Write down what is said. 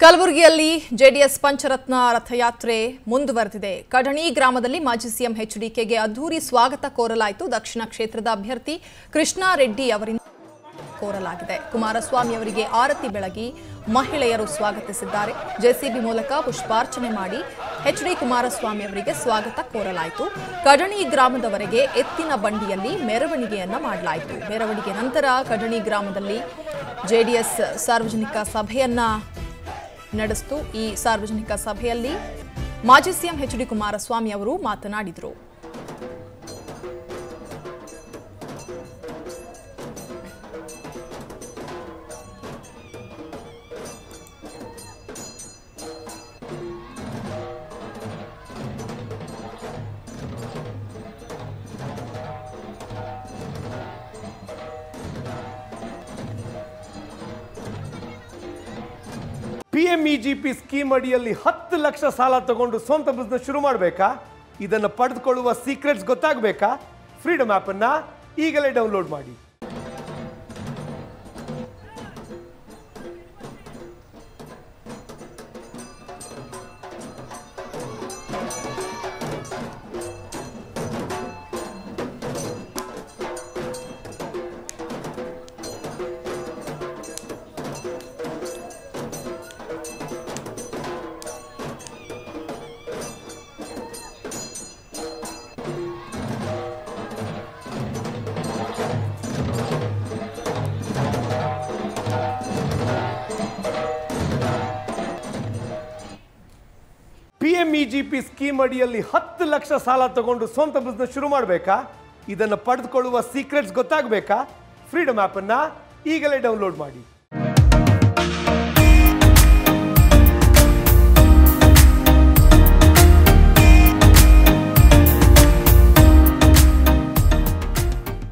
ಕಲಬುರಗಿಯಲ್ಲಿ ಜೆಡಿಎಸ್ ಪಂಚರತ್ನ ರಥಯಾತ್ರೆ ಮುಂದುವರೆದಿದೆ. ಕಡಣಿ ಗ್ರಾಮದಲ್ಲಿ ಮಾಜಿ ಸಿಎಂ ಎಚ್ಡಿಕೆಗೆ ಅದ್ದೂರಿ ಸ್ವಾಗತ ಕೋರಲಾಯಿತು. ದಕ್ಷಿಣ ಕ್ಷೇತ್ರದ ಅಭ್ಯರ್ಥಿ ಕೃಷ್ಣಾರೆಡ್ಡಿ ಅವರಿಂದ ಕೋರಲಾಗಿದೆ. ಕುಮಾರಸ್ವಾಮಿ ಅವರಿಗೆ ಆರತಿ ಬೆಳಗಿ ಮಹಿಳೆಯರು ಸ್ವಾಗತಿಸಿದ್ದಾರೆ. ಜೆಸಿಬಿ ಮೂಲಕ ಪುಷ್ಪಾರ್ಚನೆ ಮಾಡಿ ಎಚ್ಡಿ ಕುಮಾರಸ್ವಾಮಿ ಅವರಿಗೆ ಸ್ವಾಗತ ಕೋರಲಾಯಿತು. ಕಡಣಿ ಗ್ರಾಮದವರೆಗೆ ಎತ್ತಿನ ಬಂಡಿಯಲ್ಲಿ ಮೆರವಣಿಗೆಯನ್ನು ಮಾಡಲಾಯಿತು. ಮೆರವಣಿಗೆ ನಂತರ ಕಡಣಿ ಗ್ರಾಮದಲ್ಲಿ ಜೆಡಿಎಸ್ ಸಾರ್ವಜನಿಕ ಸಭೆಯನ್ನ ನಡೆಸಿತು ಈ ಸಾರ್ವಜನಿಕ ಸಭೆಯಲ್ಲಿ ಮಾಜಿ ಸಿಎಂ ಎಚ್ ಡಿ ಕುಮಾರಸ್ವಾಮಿ ಅವರು ಮಾತನಾಡಿದರು. P M E G P scheme ಅಡಿಯಲ್ಲಿ ಹತ್ತು ಲಕ್ಷ ಸಾಲ ತಗೊಂಡು ಸ್ವಂತ ಬಿಸ್ನೆಸ್ ಶುರು ಮಾಡಬೇಕಾ? ಇದನ್ನು ಪಡೆದುಕೊಳ್ಳುವ ಸೀಕ್ರೆಟ್ಸ್ ಗೊತ್ತಾಗಬೇಕಾ? ಫ್ರೀಡಮ್ ಆ್ಯಪನ್ನು ಈಗಲೇ ಡೌನ್ಲೋಡ್ ಮಾಡಿ. ಜಿ ಪಿ ಸ್ಕೀಮ್ ಅಡಿಯಲ್ಲಿ ಹತ್ತು ಲಕ್ಷ ಸಾಲ ತಗೊಂಡು ಸ್ವಂತ ಬಿಸ್ನೆಸ್ ಶುರು ಮಾಡಬೇಕಾ? ಇದನ್ನು ಪಡೆದುಕೊಳ್ಳುವ ಸೀಕ್ರೆಟ್ಸ್ ಗೊತ್ತಾಗಬೇಕಾ? ಫ್ರೀಡಮ್ ಆ್ಯಪನ್ನು ಈಗಲೇ ಡೌನ್ಲೋಡ್ ಮಾಡಿ.